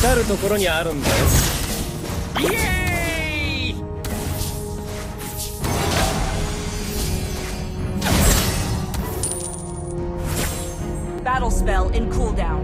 至る所にあるんだよイエーイ Battle spell in cooldown.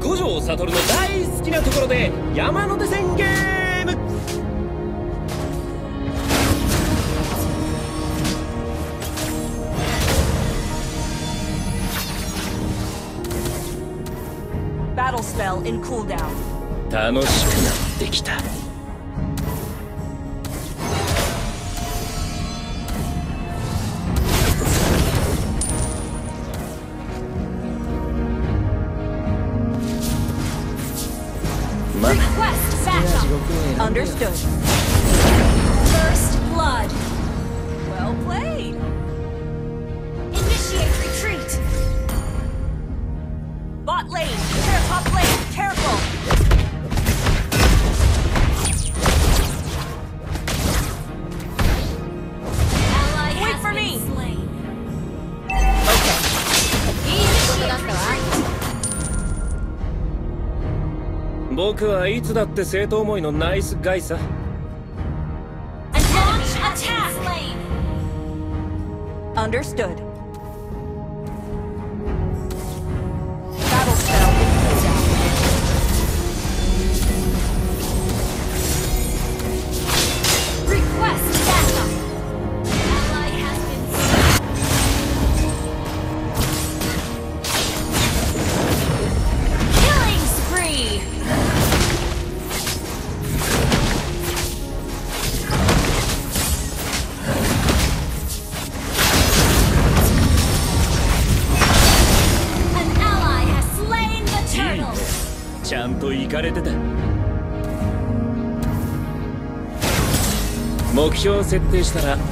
五条悟の大好きなところで山手線ゲーム Battle spell in cooldown. 楽しくなってきたまあ Understood. First blood! 僕はいつだって生徒思いのナイスガイさ。ん行かれてた。目標を設定したらあと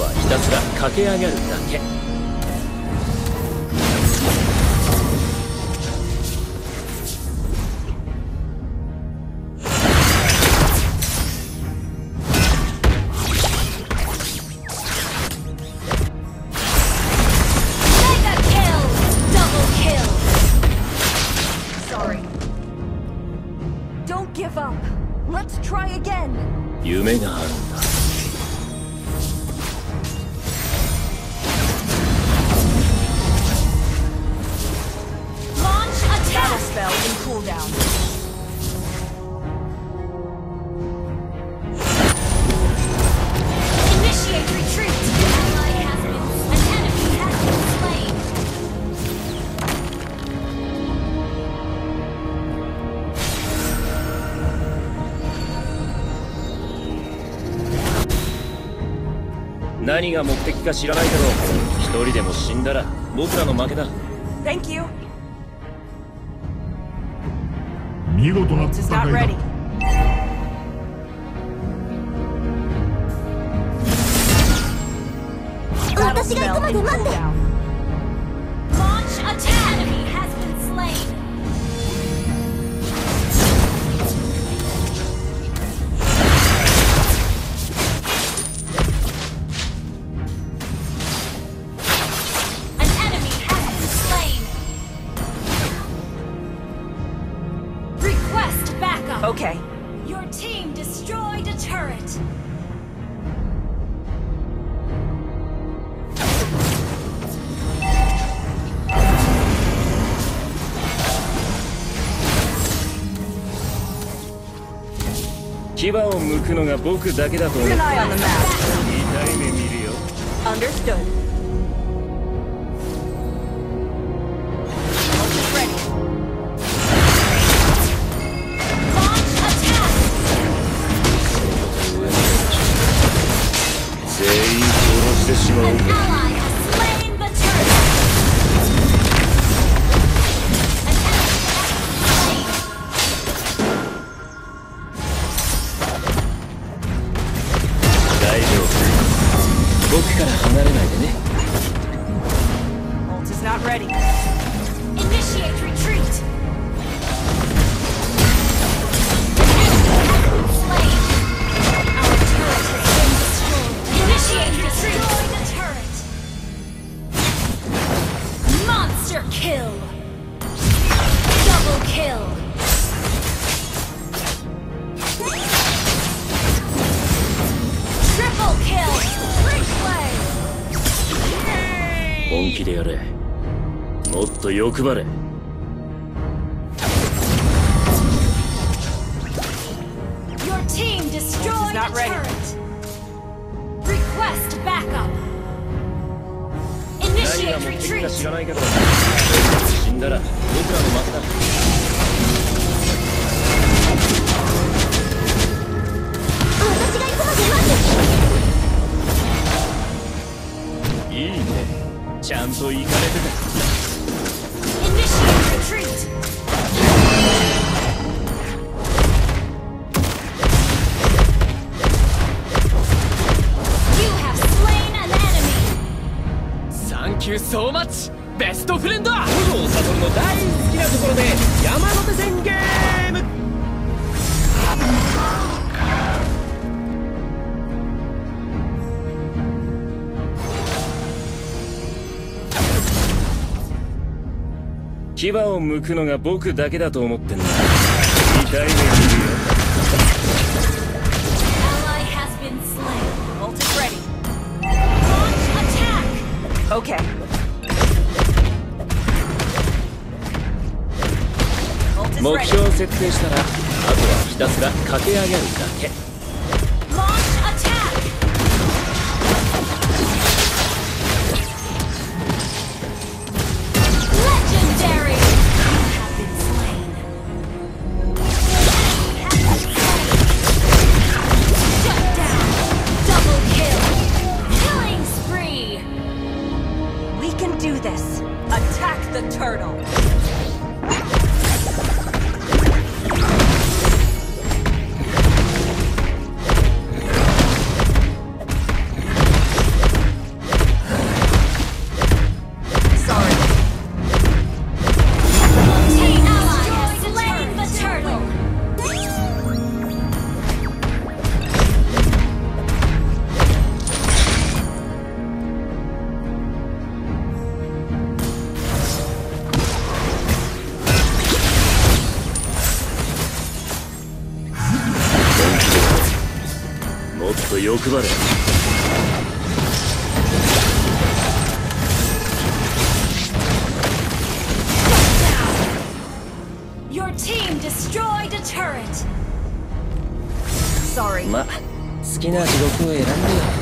はひたすら駆け上がるだけ。何が目的か知らないけど一人でも死んだら Thank you. 私が行くまで待って Your team destroyed a turret!「牙を剥くのが僕だけ Understood. しいけど死んだら僕らの負けだいいねちゃんと行かれて.たサンキューソーマッチベストフレンド五条悟の大好きなところで山手線ゲーム!牙を剥くのが僕だけだと思ってなだ痛い目見るよ目標を設定したらあとはひたすら駆け上げるだけ。Do this. Attack the turtle. 欲張れ」Your team destroyed a turret. Sorry. ま好きな地獄を選んでよ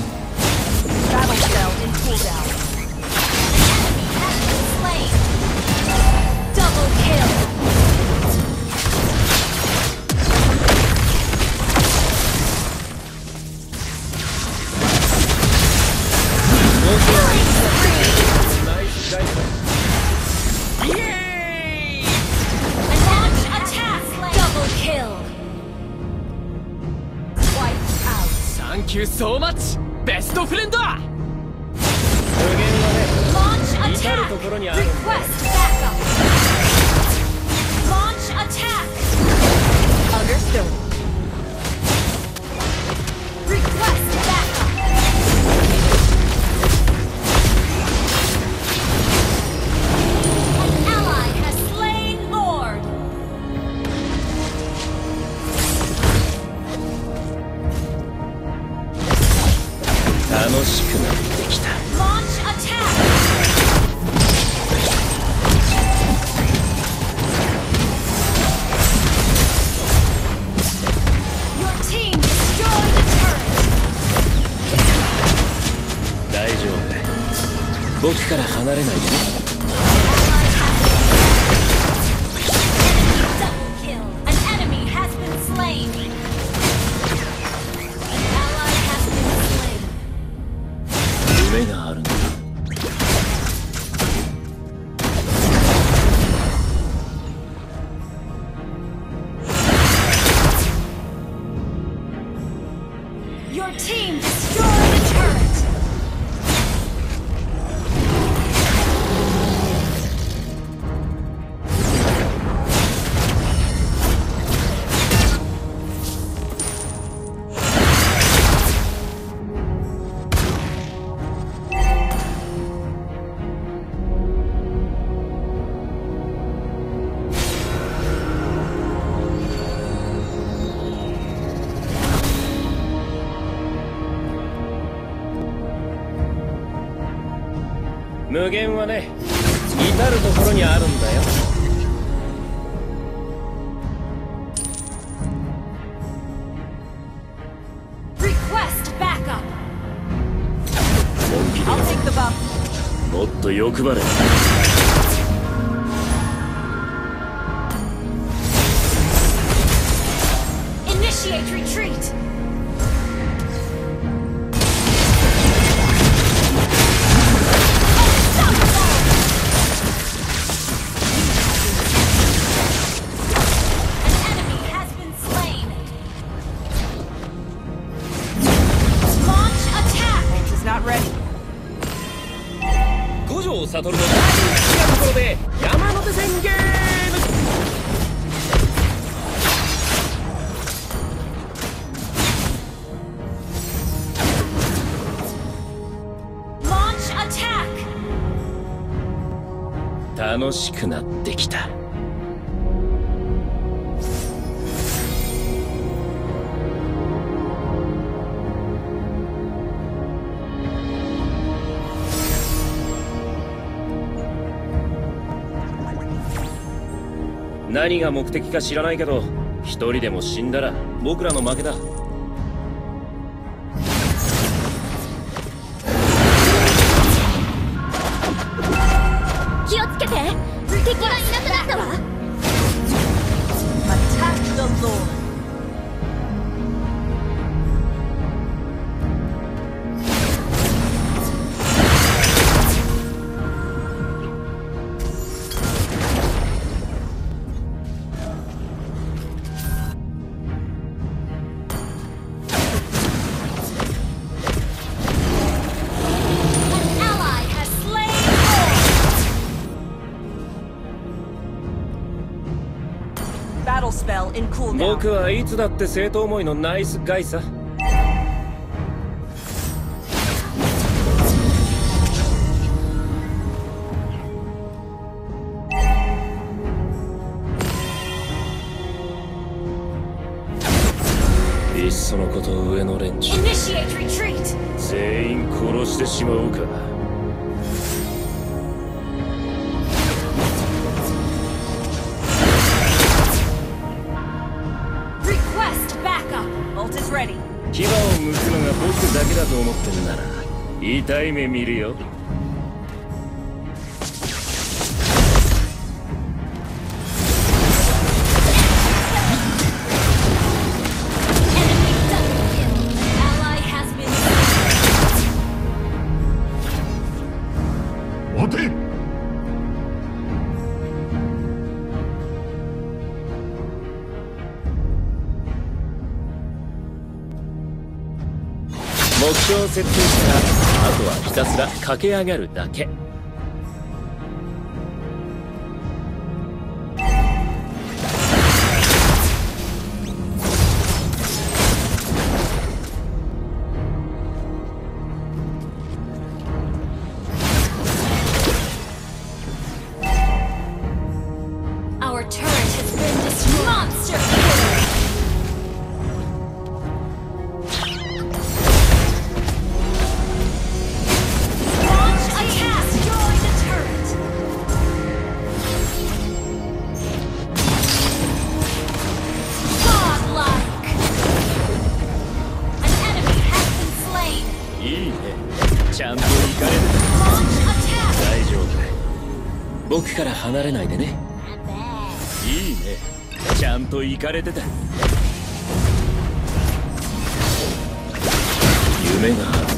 Battle spell in cooldown. Slain. Double kill. Nice. Yay! Attack! Double kill! Thank you so much! best friend! Launch attack! Request backup! Launch attack! Understood. Request 無限はね至る所にあるんだよ。本気でもっと欲張れ。城悟の大好きなところで山手線ゲーム楽しくなってきた。何が目的か知らないけど一人でも死んだら僕らの負けだ。僕はいつだって生徒思いのナイスガイさ。いっそのこと上の連中!全員殺してしまおうか痛い目見るよ。設定ひたすら駆け上がるだけ。僕から離れないでね。いいね。ちゃんと行かれてた。夢が